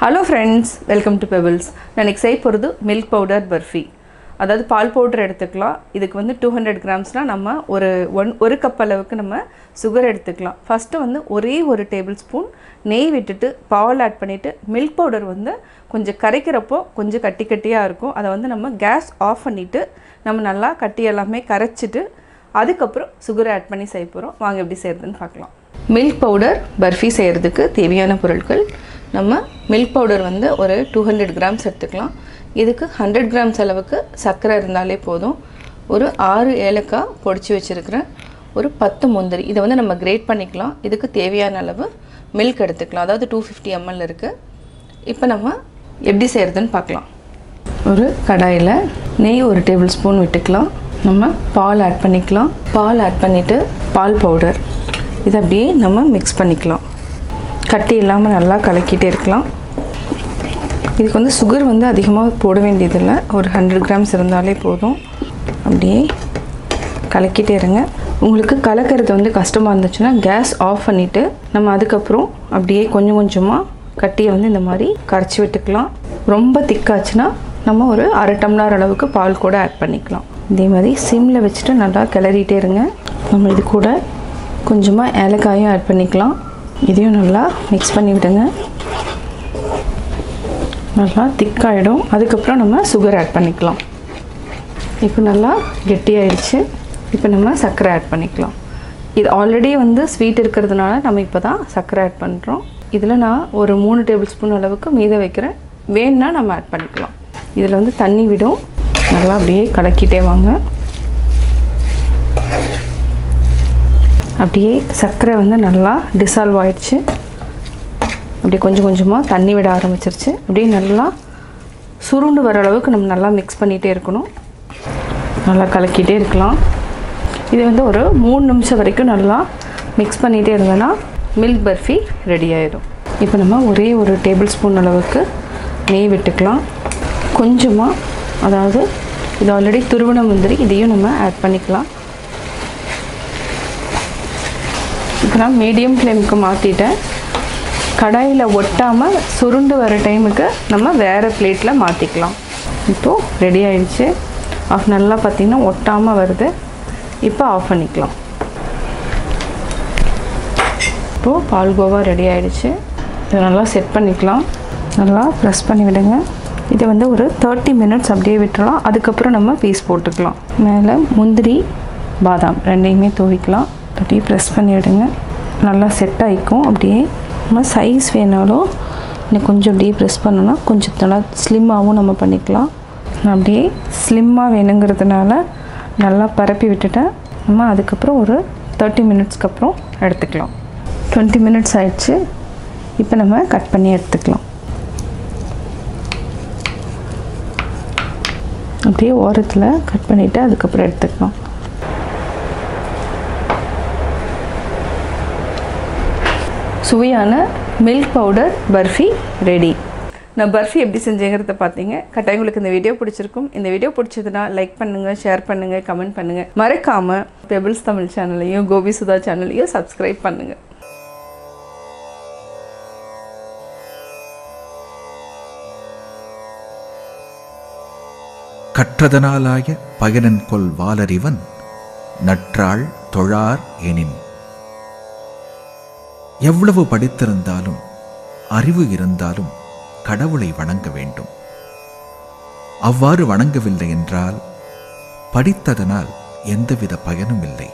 Hello friends welcome to Pebbles நான் இன்னைக்கு செய்ய போகிறது மில்க் பவுடர் பர்ஃபி அதாவது பால் பவுடர் எடுத்துக்கலாம். இதுக்கு வந்து டூ ஹண்ட்ரட் கிராம்ஸ்னால் நம்ம ஒரு ஒன் ஒரு கப் அளவுக்கு நம்ம சுகர் எடுத்துக்கலாம். ஃபஸ்ட்டு வந்து ஒரே ஒரு டேபிள் ஸ்பூன் நெய் விட்டுட்டு பால் ஆட் பண்ணிவிட்டு மில்க் பவுடர் வந்து கொஞ்சம் கரைக்கிறப்போ கொஞ்சம் கட்டி கட்டியாக இருக்கும். அதை வந்து நம்ம கேஸ் ஆஃப் பண்ணிவிட்டு நம்ம நல்லா கட்டி எல்லாமே கரைச்சிட்டு அதுக்கப்புறம் சுகர் ஆட் பண்ணி செய்ய போகிறோம் வாங்க எப்படி செய்கிறதுன்னு பார்க்கலாம். மில்க் பவுடர் பர்ஃபி செய்கிறதுக்கு தேவையான பொருட்கள் நம்ம மில்க் பவுடர் வந்து ஒரு டூ ஹண்ட்ரட் கிராம்ஸ் எடுத்துக்கலாம். இதுக்கு ஹண்ட்ரட் கிராம்ஸ் அளவுக்கு சர்க்கரை இருந்தாலே போதும். ஒரு ஆறு ஏலக்காய் பொடிச்சு வச்சுருக்கிறேன். ஒரு பத்து முந்திரி இதை வந்து நம்ம கிரேட் பண்ணிக்கலாம். இதுக்கு தேவையான அளவு மில்க் எடுத்துக்கலாம். அதாவது டூ ஃபிஃப்டி எம்எல் இருக்குது இப்போ நம்ம எப்படி செய்கிறதுன்னு பார்க்கலாம். ஒரு கடாயில் நெய் ஒரு டேபிள் ஸ்பூன் விட்டுக்கலாம். நம்ம பால் ஆட் பண்ணிக்கலாம். பால் ஆட் பண்ணிவிட்டு பால் பவுடர் இதை அப்படியே நம்ம மிக்ஸ் பண்ணிக்கலாம். கட்டி இல்லாமல் நல்லா கலக்கிட்டே இருக்கலாம். இதுக்கு வந்து சுகர் வந்து அதிகமாக போட வேண்டியதில்லை. ஒரு ஹண்ட்ரட் கிராம்ஸ் இருந்தாலே போதும். அப்படியே கலக்கிட்டே இருங்க. உங்களுக்கு கலக்கிறது வந்து கஷ்டமாக இருந்துச்சுன்னா கேஸ் ஆஃப் பண்ணிவிட்டு நம்ம அதுக்கப்புறம் அப்படியே கொஞ்சம் கொஞ்சமாக கட்டியை வந்து இந்த மாதிரி கரைச்சி விட்டுக்கலாம். ரொம்ப திக்காச்சுன்னா நம்ம ஒரு அரை டம்ளர் அளவுக்கு பால் கூட ஆட் பண்ணிக்கலாம். இதே மாதிரி சிம்மில் வச்சுட்டு நல்லா கிளறிட்டே இருங்க. நம்ம இது கூட கொஞ்சமாக ஏலக்காயும் ஆட் பண்ணிக்கலாம். இதையும் நல்லா மிக்ஸ் பண்ணி விடுங்க. நல்லா திக்காகிடும் அதுக்கப்புறம் நம்ம சுகர் ஆட் பண்ணிக்கலாம். இப்போ நல்லா கெட்டியாயிடுச்சு. இப்போ நம்ம சர்க்கரை ஆட் பண்ணிக்கலாம். இது ஆல்ரெடி வந்து ஸ்வீட் இருக்கிறதுனால நம்ம இப்போ தான் சர்க்கரை ஆட் பண்ணுறோம் இதில் நான் ஒரு மூணு டேபிள் ஸ்பூன் அளவுக்கு மீத வைக்கிறேன். வேணுன்னா நம்ம ஆட் பண்ணிக்கலாம். இதில் வந்து தண்ணி விடும். நல்லா அப்படியே கலக்கிட்டே வாங்க. அப்படியே சர்க்கரை வந்து நல்லா டிசால்வ் ஆயிடுச்சு. அப்படியே கொஞ்சம் கொஞ்சமாக தண்ணி விட ஆரம்பிச்சிருச்சு. அப்படியே நல்லா சுருண்டு வர அளவுக்கு நம்ம நல்லா மிக்ஸ் பண்ணிகிட்டே இருக்கணும். நல்லா கலக்கிட்டே இருக்கலாம். இது வந்து ஒரு மூணு நிமிஷம் வரைக்கும் நல்லா மிக்ஸ் பண்ணிகிட்டே இருந்தோன்னா மில்க் பர்ஃபி ரெடி ஆயிடும். இப்போ நம்ம ஒரே ஒரு டேபிள் ஸ்பூன் அளவுக்கு நெய் விட்டுக்கலாம். கொஞ்சமாக அதாவது இது ஆல்ரெடி துருவன முந்திரி இதையும் நம்ம ஆட் பண்ணிக்கலாம். நான் மீடியம் ஃப்ளேமுக்கு மாற்றிட்டேன் கடாயில் ஒட்டாமல் சுருண்டு வர டைமுக்கு நம்ம வேறு பிளேட்டில் மாற்றிக்கலாம் இப்போது ரெடி ஆயிடுச்சு. ஆஃப் நல்லா பார்த்திங்கன்னா ஒட்டாமல் வருது. இப்போ ஆஃப் பண்ணிக்கலாம். இப்போது பால்கோவா ரெடி ஆயிடுச்சு. இதை நல்லா செட் பண்ணிக்கலாம். நல்லா ப்ரெஸ் பண்ணி விடுங்க. இதை வந்து ஒரு தேர்ட்டி மினிட்ஸ் அப்படியே விட்டுறலாம். அதுக்கப்புறம் நம்ம பீஸ் போட்டுக்கலாம். மேலே முந்திரி பாதாம் ரெண்டையுமே துவைக்கலாம். அப்படியே ப்ரெஸ் பண்ணி விடுங்க நல்லா செட் ஆகிக்கும் அப்படியே நம்ம சைஸ் வேணாலும் இன்னும் கொஞ்சம் அப்படியே ப்ரெஸ் பண்ணோன்னா கொஞ்சம் நல்லா ஸ்லிம்மாகவும் நம்ம பண்ணிக்கலாம். நான் அப்படியே ஸ்லிம்மாக வேணுங்கிறதுனால நல்லா பரப்பி விட்டுட்டேன் நம்ம அதுக்கப்புறம் ஒரு தேர்ட்டி மினிட்ஸ்க்கு அப்புறம் எடுத்துக்கலாம். டுவெண்ட்டி மினிட்ஸ் ஆயிடுச்சு. இப்போ நம்ம கட் பண்ணி எடுத்துக்கலாம். அப்படியே ஓரத்தில் கட் பண்ணிவிட்டு அதுக்கப்புறம் எடுத்துக்கலாம். சுவையான மில்க் பவுடர் பர்ஃபி ரெடி நான் பர்ஃபி எப்படி செஞ்சேங்கிறத பார்த்தீங்க கட்டாயம் உங்களுக்கு இந்த வீடியோ பிடிச்சிருக்கும். இந்த வீடியோ பிடிச்சதுன்னா லைக் பண்ணுங்கள் ஷேர் பண்ணுங்கள் கமெண்ட் பண்ணுங்கள் மறக்காமல் பெபிள்ஸ் தமிழ் சேனலையும் கோபி சுதா சேனலையும் சப்ஸ்கிரைப் பண்ணுங்கள் கற்றதனாலாய பயனன் கொல் வாலறிவன் நற்றாள் தொழார் எனின். எவ்வளவு படித்திருந்தாலும் அறிவு இருந்தாலும் கடவுளை வணங்க வேண்டும். அவ்வாறு வணங்கவில்லை என்றால் படித்ததனால் எந்தவித பயனும் இல்லை